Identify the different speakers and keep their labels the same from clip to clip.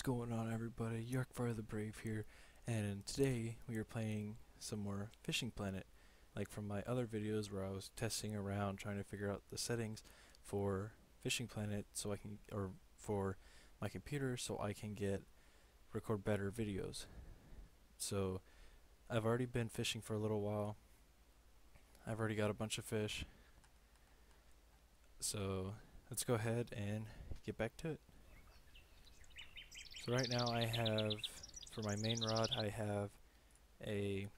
Speaker 1: What's going on everybody? Yarkvar the Brave here and today we are playing some more Fishing Planet like from my other videos where I was testing around trying to figure out the settings for Fishing Planet so I can or for my computer so I can get record better videos. So I've already been fishing for a little while. I've already got a bunch of fish. So let's go ahead and get back to it. So right now I have, for my main rod, I have a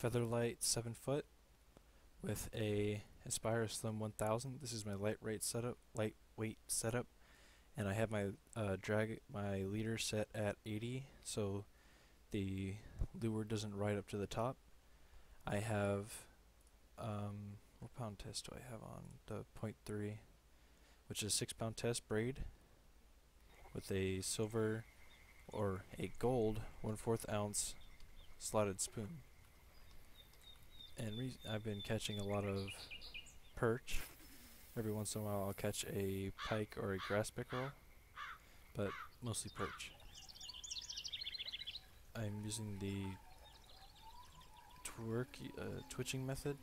Speaker 1: Featherlight 7 foot with a Aspire Slim 1000. This is my light lightweight setup, lightweight setup, and I have my uh, drag my leader set at 80, so the lure doesn't ride up to the top. I have um, what pound test do I have on the point three? Which is a six pound test braid with a silver or a gold one fourth ounce slotted spoon. And I've been catching a lot of perch. Every once in a while I'll catch a pike or a grass pickerel, but mostly perch. I'm using the uh, twitching method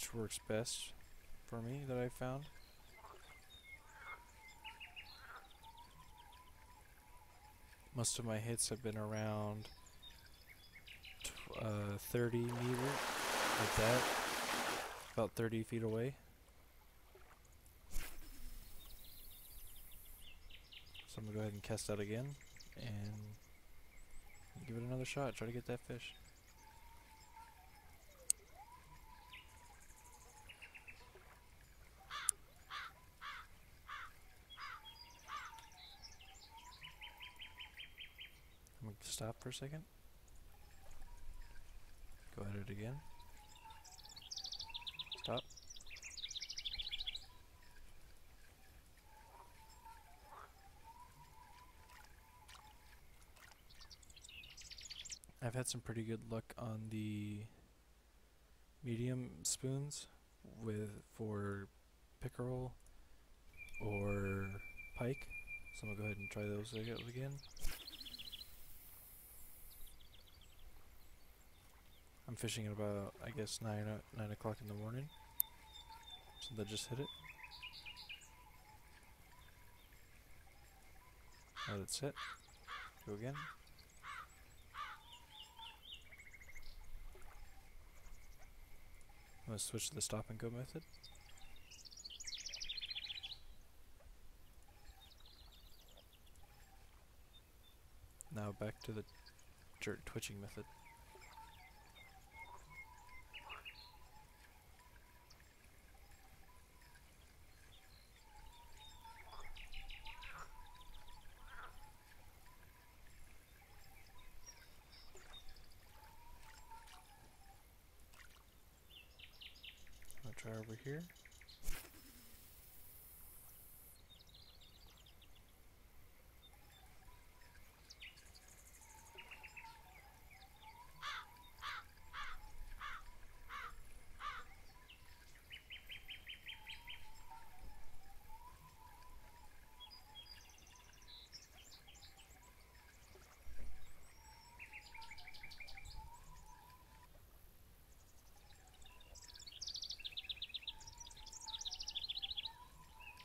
Speaker 1: which works best for me that I found. Most of my hits have been around uh, 30 meter, like that, about 30 feet away. So I'm going to go ahead and cast out again and give it another shot, try to get that fish. Stop for a second. Go at it again. Stop. I've had some pretty good luck on the medium spoons with for pickerel or pike. So I'm gonna go ahead and try those again. Fishing at about, I guess, 9, uh, 9 o'clock in the morning. So that just hit it. Let it sit. Go again. I'm going to switch to the stop and go method. Now back to the jerk twitching method. try over here.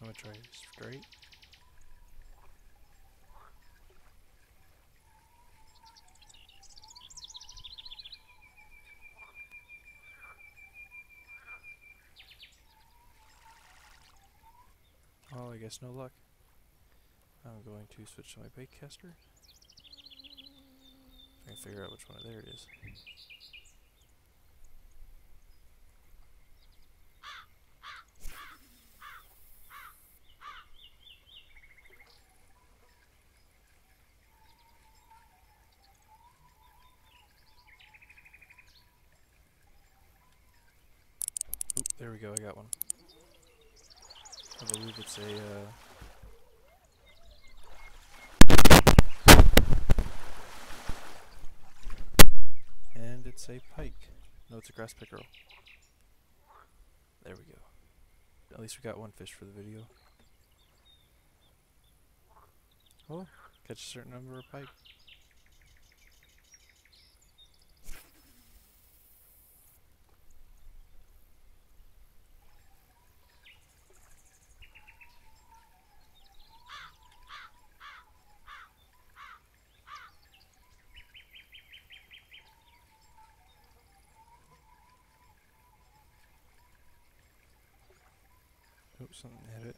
Speaker 1: I'm gonna try straight. Oh, I guess no luck. I'm going to switch to my bait caster. I can figure out which one. There it is. There we go, I got one. I believe it's a, uh, And it's a pike. No, it's a grass pickerel. There we go. At least we got one fish for the video. Oh, catch a certain number of pike. Oops, something hit it.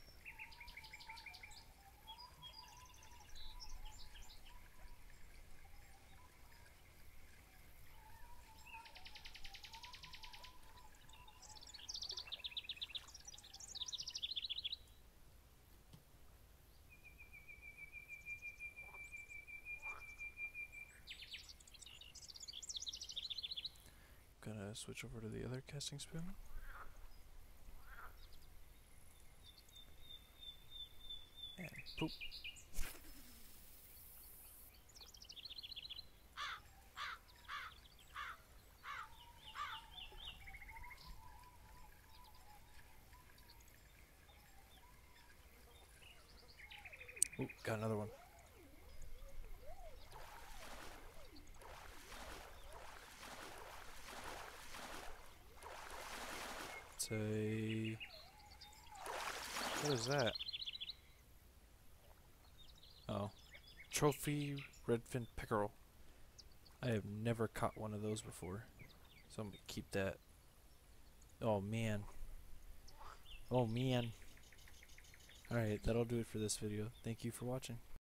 Speaker 1: Switch over to the other casting spoon. And poop. Ooh, got another one. It's. What is that? Oh. Trophy redfin pickerel. I have never caught one of those before. So I'm gonna keep that. Oh man. Oh man. Alright, that'll do it for this video. Thank you for watching.